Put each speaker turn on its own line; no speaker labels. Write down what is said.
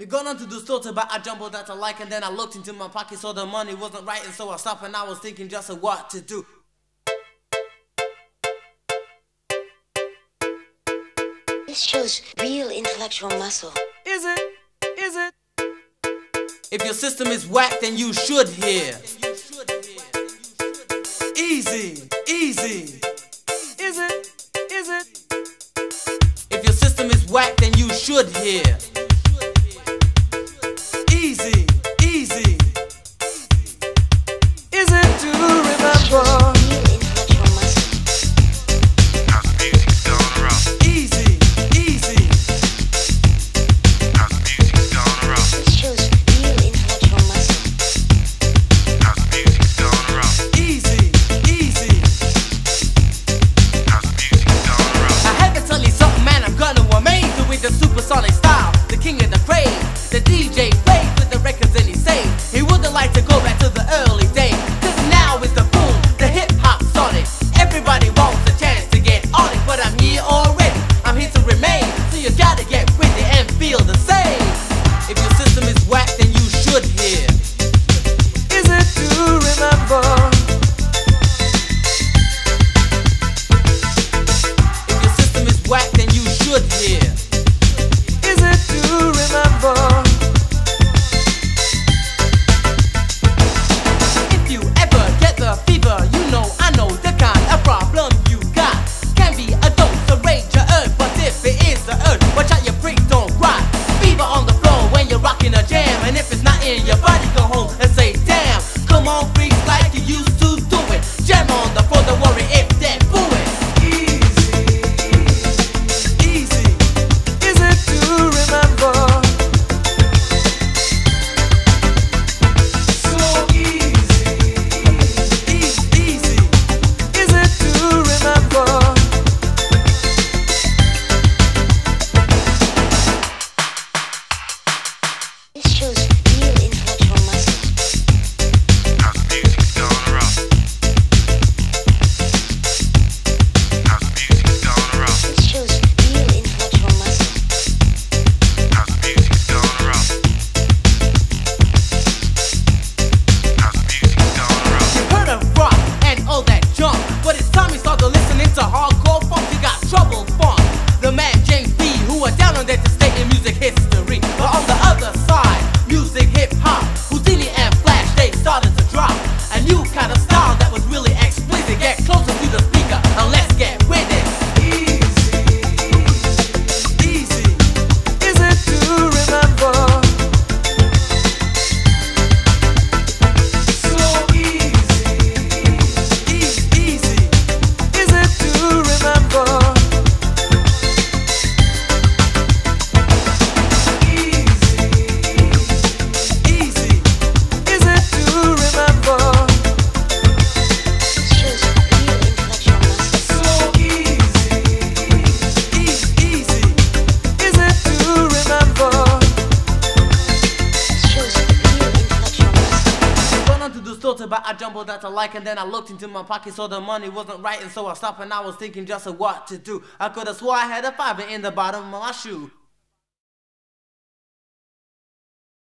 Begun on to do thoughts about I jumbled that I like and then I looked into my pocket saw the money wasn't right and so I stopped and I was thinking just of what to do.
This shows real intellectual muscle.
Is it? Is it? If your system is whack then you should hear. Easy, easy. Is it? Is it? If your system is whack then you should hear. the supersonic style, the king of the thought about I jumbled that I like and then I looked into my pocket so the money wasn't right and so I stopped and I was thinking just of what to do. I could have swore I had a fiver in the bottom of my shoe.